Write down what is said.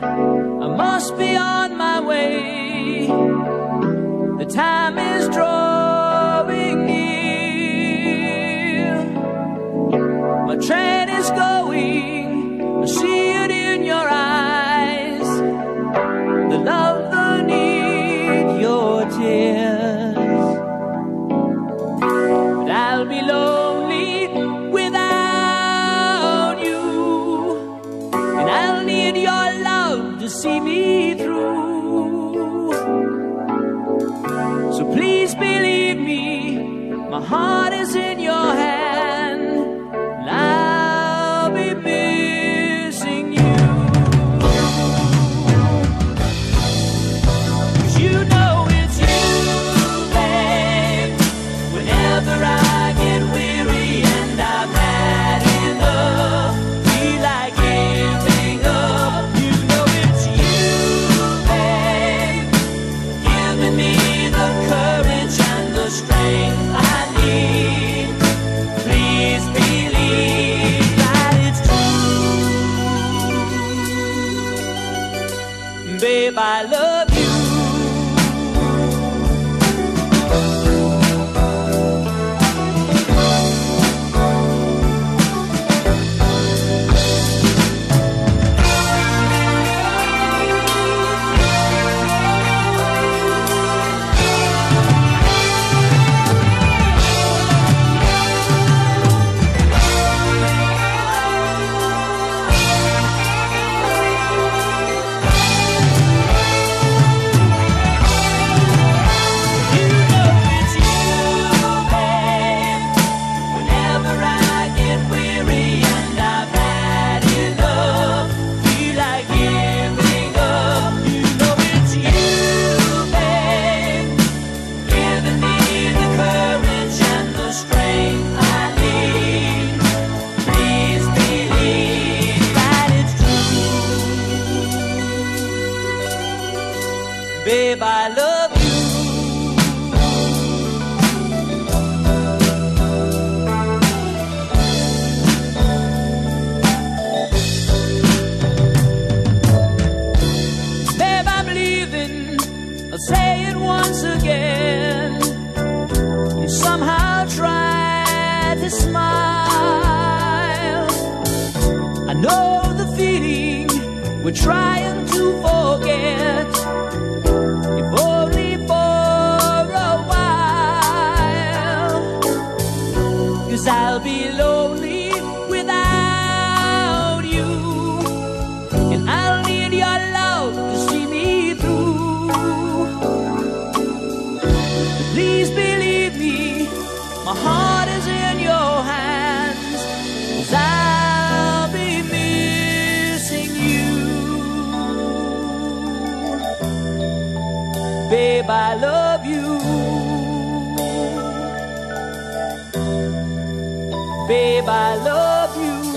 must be on my way. The time is drawing near. My train is going. I see it in your eyes. The love, the need, your tears. See me through. So please believe me, my heart is in your hand. I love Babe, I love you. Babe, I'm leaving. I'll say it once again. You somehow try to smile. I know the feeling we're trying Cause I'll be lonely without you. And I'll need your love to see me through. But please believe me, my heart is in your hands. Cause I'll be missing you. Babe, I love you. Babe, I love you.